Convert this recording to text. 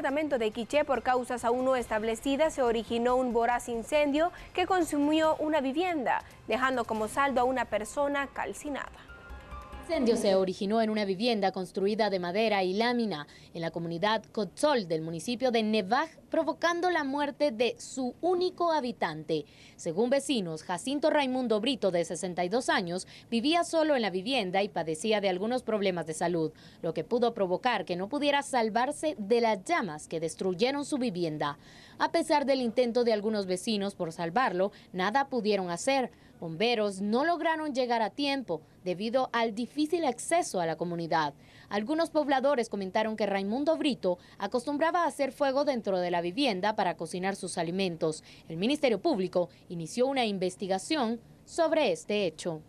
departamento de Quiché, por causas aún no establecidas, se originó un voraz incendio que consumió una vivienda, dejando como saldo a una persona calcinada. Incendio se originó en una vivienda construida de madera y lámina en la comunidad Cotzol del municipio de Nevaj, provocando la muerte de su único habitante. Según vecinos, Jacinto Raimundo Brito, de 62 años, vivía solo en la vivienda y padecía de algunos problemas de salud, lo que pudo provocar que no pudiera salvarse de las llamas que destruyeron su vivienda. A pesar del intento de algunos vecinos por salvarlo, nada pudieron hacer. Bomberos no lograron llegar a tiempo debido al difícil acceso a la comunidad. Algunos pobladores comentaron que Raimundo Brito acostumbraba a hacer fuego dentro de la vivienda para cocinar sus alimentos. El Ministerio Público inició una investigación sobre este hecho.